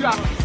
这样。